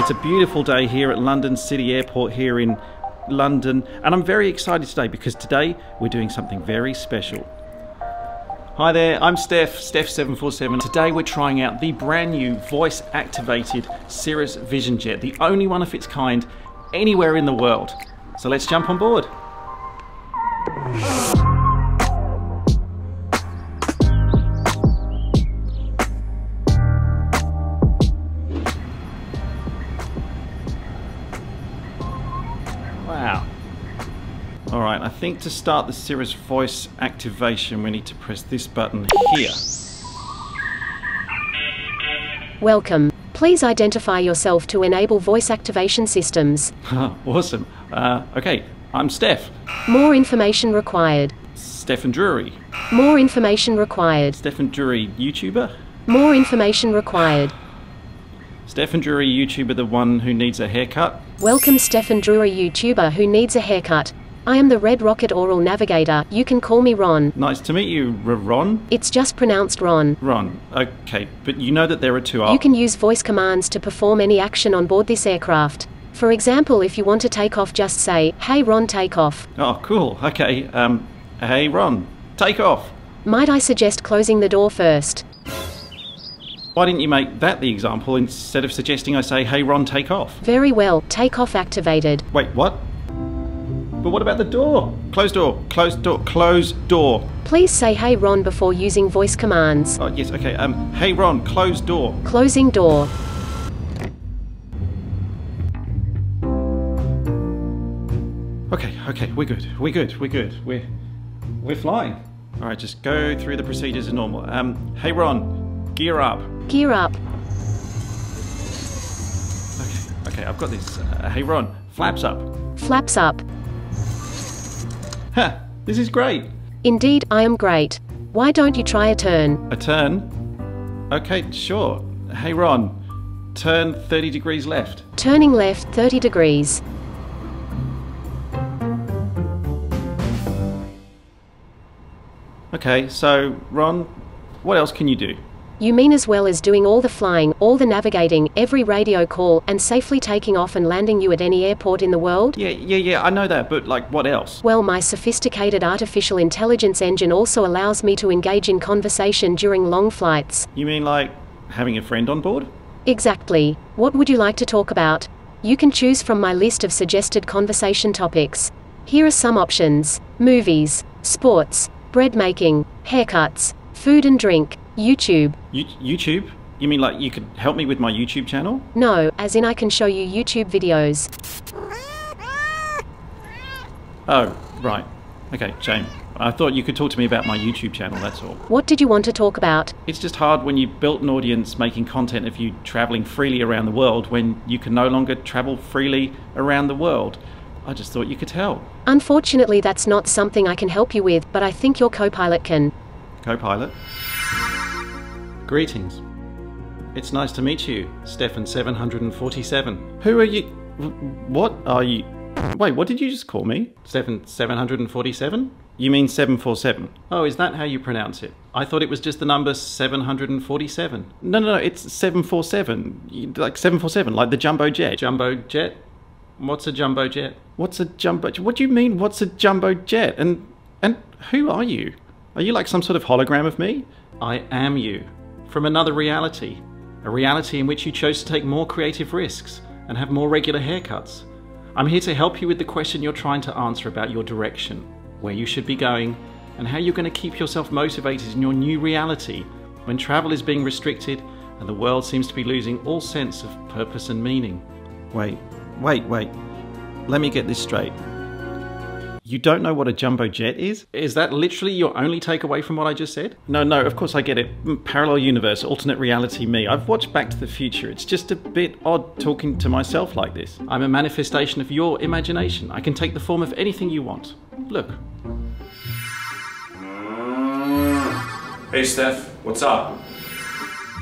It's a beautiful day here at London City Airport here in London, and I'm very excited today because today we're doing something very special. Hi there, I'm Steph, Steph747. Today we're trying out the brand new voice activated Cirrus Vision Jet, the only one of its kind anywhere in the world. So let's jump on board. Wow. All right, I think to start the Cirrus voice activation, we need to press this button here. Welcome. Please identify yourself to enable voice activation systems. awesome. Uh, okay, I'm Steph. More information required. Stefan Drury. More information required. Stefan Drury, YouTuber? More information required. Stefan Drury, YouTuber, the one who needs a haircut? Welcome Stefan Drury YouTuber who needs a haircut. I am the Red Rocket Oral Navigator. You can call me Ron. Nice to meet you, R- Ron. It's just pronounced Ron. Ron. Okay, but you know that there are two. You can use voice commands to perform any action on board this aircraft. For example, if you want to take off, just say, Hey Ron, take off. Oh, cool. Okay. Um, hey, Ron, take off. Might I suggest closing the door first? Why didn't you make that the example instead of suggesting I say, Hey, Ron, take off? Very well, take off activated. Wait, what? But what about the door? Close door. Close door. Close door. Please say Hey Ron before using voice commands. Oh yes. Okay. Um. Hey, Ron. Close door. Closing door. Okay. Okay. We're good. We're good. We're good. We're we're flying. All right. Just go through the procedures as normal. Um. Hey, Ron. Gear up. Gear up. Okay. Okay. I've got this. Uh, hey, Ron. Flaps up. Flaps up. Ha! This is great. Indeed, I am great. Why don't you try a turn? A turn. Okay. Sure. Hey, Ron. Turn 30 degrees left. Turning left 30 degrees. Okay. So, Ron, what else can you do? You mean as well as doing all the flying, all the navigating, every radio call, and safely taking off and landing you at any airport in the world? Yeah. Yeah. Yeah. I know that. But like, what else? Well, my sophisticated artificial intelligence engine also allows me to engage in conversation during long flights. You mean like having a friend on board? Exactly. What would you like to talk about? You can choose from my list of suggested conversation topics. Here are some options movies, sports, bread making, haircuts, food and drink, YouTube. You, YouTube? You mean like you could help me with my YouTube channel? No, as in I can show you YouTube videos. Oh, right. Okay, shame. I thought you could talk to me about my YouTube channel, that's all. What did you want to talk about? It's just hard when you've built an audience making content of you traveling freely around the world when you can no longer travel freely around the world. I just thought you could tell. Unfortunately, that's not something I can help you with, but I think your co pilot can. Co pilot. Greetings. It's nice to meet you, Stefan747. Who are you? What are you? Wait, what did you just call me? Stefan 747? You mean 747? Oh, is that how you pronounce it? I thought it was just the number 747. No, no, no, it's 747. Like 747, like the jumbo jet. Jumbo jet? What's a jumbo jet? What's a jumbo jet? What do you mean, what's a jumbo jet? And and who are you? Are you like some sort of hologram of me? I am you. From another reality. A reality in which you chose to take more creative risks and have more regular haircuts. I'm here to help you with the question you're trying to answer about your direction, where you should be going, and how you're going to keep yourself motivated in your new reality when travel is being restricted and the world seems to be losing all sense of purpose and meaning. Wait, wait, wait. Let me get this straight. You don't know what a jumbo jet is? Is that literally your only takeaway from what I just said? No, no, of course I get it. Parallel universe, alternate reality me. I've watched Back to the Future. It's just a bit odd talking to myself like this. I'm a manifestation of your imagination. I can take the form of anything you want. Look. Hey Steph, what's up?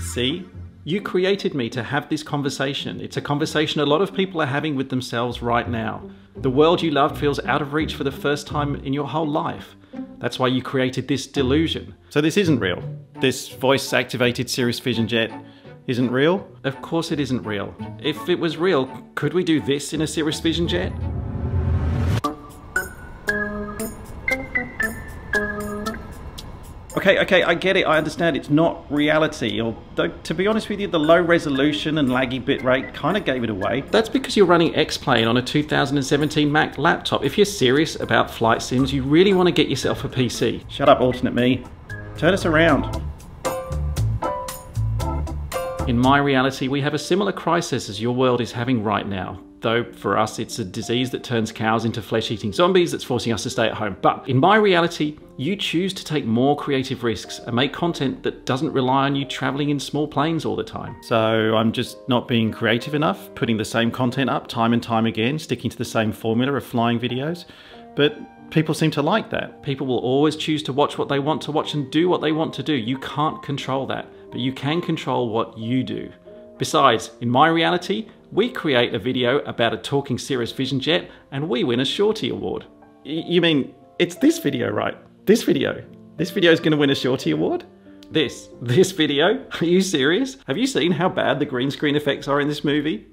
See? You created me to have this conversation. It's a conversation a lot of people are having with themselves right now. The world you loved feels out of reach for the first time in your whole life. That's why you created this delusion. So this isn't real. This voice activated Cirrus Vision Jet isn't real? Of course it isn't real. If it was real, could we do this in a Cirrus Vision jet? Okay, okay, I get it. I understand it's not reality. Although, to be honest with you, the low resolution and laggy bitrate kind of gave it away. That's because you're running X-Plane on a 2017 Mac laptop. If you're serious about flight sims, you really want to get yourself a PC. Shut up, alternate me. Turn us around. In my reality, we have a similar crisis as your world is having right now. Though for us, it's a disease that turns cows into flesh eating zombies that's forcing us to stay at home. But in my reality, you choose to take more creative risks and make content that doesn't rely on you traveling in small planes all the time. So I'm just not being creative enough, putting the same content up time and time again, sticking to the same formula of flying videos. But people seem to like that. People will always choose to watch what they want to watch and do what they want to do. You can't control that, but you can control what you do. Besides, in my reality, we create a video about a talking Cirrus Vision jet and we win a Shorty Award. Y- you mean it's this video, right? This video? This video is going to win a Shorty Award? This, this video? Are you serious? Have you seen how bad the green screen effects are in this movie?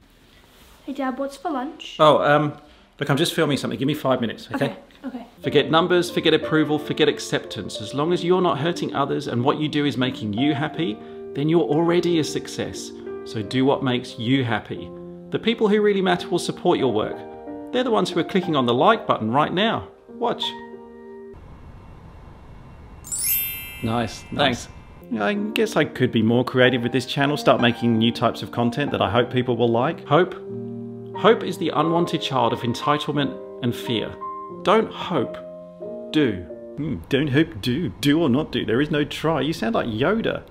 Hey Dad, what's for lunch? Oh, um, look, I'm just filming something. Give me five minutes, okay? Okay, okay. Forget numbers, forget approval, forget acceptance. As long as you're not hurting others and what you do is making you happy, then you're already a success. So do what makes you happy. The people who really matter will support your work. They're the ones who are clicking on the like button right now. Watch. Nice, thanks. I guess I could be more creative with this channel, start making new types of content that I hope people will like. Hope? Hope is the unwanted child of entitlement and fear. Don't hope, do. Hmm, don't hope, do. Do or not do. There is no try. You sound like Yoda.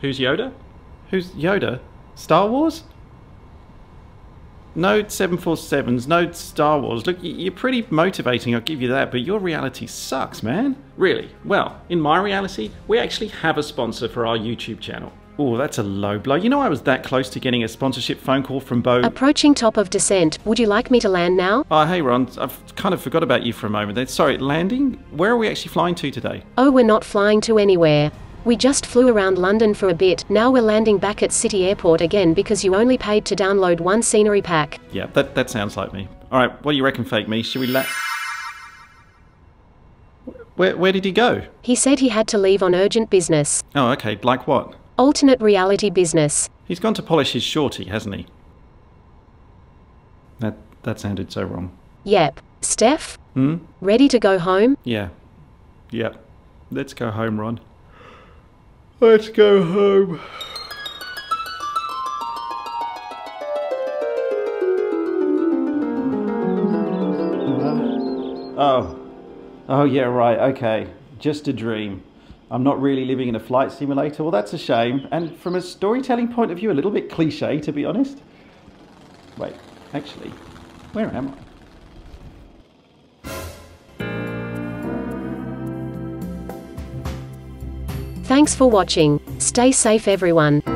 Who's Yoda? Who's Yoda? Star Wars? No 747s, no Star Wars. Look, you're pretty motivating, I'll give you that, but your reality sucks, man. Really? Well, in my reality, we actually have a sponsor for our YouTube channel. Oh, that's a low blow. You know, I was that close to getting a sponsorship phone call from Bo. Approaching top of descent. Would you like me to land now? Oh, hey, Ron. I've kind of forgot about you for a moment there. Sorry, landing? Where are we actually flying to today? Oh, we're not flying to anywhere. We just flew around London for a bit. Now we're landing back at City Airport again because you only paid to download one scenery pack. Yeah, that, that sounds like me. All right, what do you reckon, Fake Me? Should we la- Where, where did he go? He said he had to leave on urgent business. Oh, okay. Like what? Alternate reality business. He's gone to polish his shorty, hasn't he? That that sounded so wrong. Yep. Steph? Hmm? Ready to go home? Yeah. Yep. Let's go home, Ron. Let's go home. Oh. Oh, yeah, right. Okay. Just a dream. I'm not really living in a flight simulator. Well, that's a shame. And from a storytelling point of view, a little bit cliche, to be honest. Wait, actually, where am I? Thanks for watching. Stay safe, everyone.